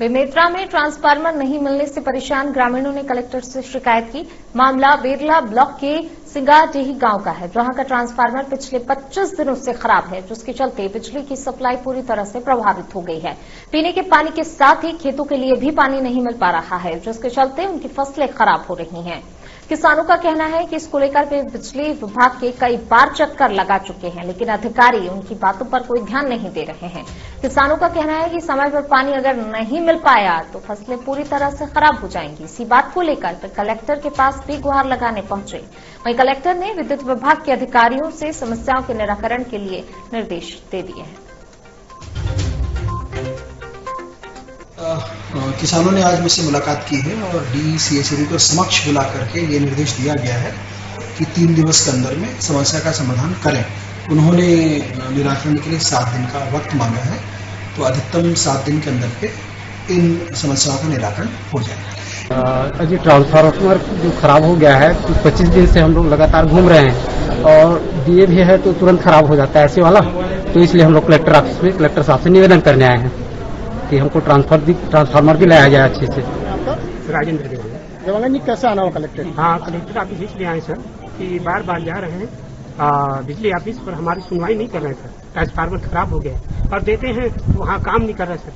बेमेतरा में ट्रांसफार्मर नहीं मिलने से परेशान ग्रामीणों ने कलेक्टर से शिकायत की। मामला बेरला ब्लॉक के सिंगारडेही गाँव का है। जहाँ का ट्रांसफार्मर पिछले 25 दिनों से खराब है, जिसके चलते बिजली की सप्लाई पूरी तरह से प्रभावित हो गई है। पीने के पानी के साथ ही खेतों के लिए भी पानी नहीं मिल पा रहा है, जिसके चलते उनकी फ़सलें खराब हो रही हैं। किसानों का कहना है कि इसको लेकर वे बिजली विभाग के कई बार चक्कर लगा चुके हैं, लेकिन अधिकारी उनकी बातों पर कोई ध्यान नहीं दे रहे हैं। किसानों का कहना है कि समय पर पानी अगर नहीं मिल पाया तो फ़सलें पूरी तरह से खराब हो जाएँगी। इसी बात को लेकर कलेक्टर के पास भी गुहार लगाने पहुँचे। वहीं कलेक्टर ने विद्युत विभाग के अधिकारियों से समस्याओं के निराकरण के लिए निर्देश दे दिए हैं। किसानों ने आज मुझसे मुलाकात की है और डी सी एस को समक्ष बुला करके ये निर्देश दिया गया है कि तीन दिवस के अंदर में समस्या का समाधान करें। उन्होंने निराकरण के लिए सात दिन का वक्त मांगा है तो अधिकतम सात दिन के अंदर के इन समस्याओं का निराकरण हो जाएगा अजी, ट्रांसफार्मर जो खराब हो गया है तो पच्चीस दिन से हम लोग लगातार घूम रहे हैं और दिए भी है तो तुरंत खराब हो जाता है ऐसे वाला। तो इसलिए हम लोग कलेक्टर ऑफ़िस में कलेक्टर साहब से निवेदन करने आए हैं। कि हमको ट्रांसफ़र ट्रांसफार्मर भी लाया जाए अच्छे से। राजेंद्र देवी। देवांगन जी कैसे आना हुआ कलेक्टर हाँ कलेक्टर ऑफ़िस इसलिए आए सर कि बार बार जा रहे हैं आ, बिजली ऑफ़िस पर हमारी सुनवाई नहीं कर रहे सर ट्रांसफार्मर खराब हो गया। और देते हैं वहाँ काम नहीं कर रहे सर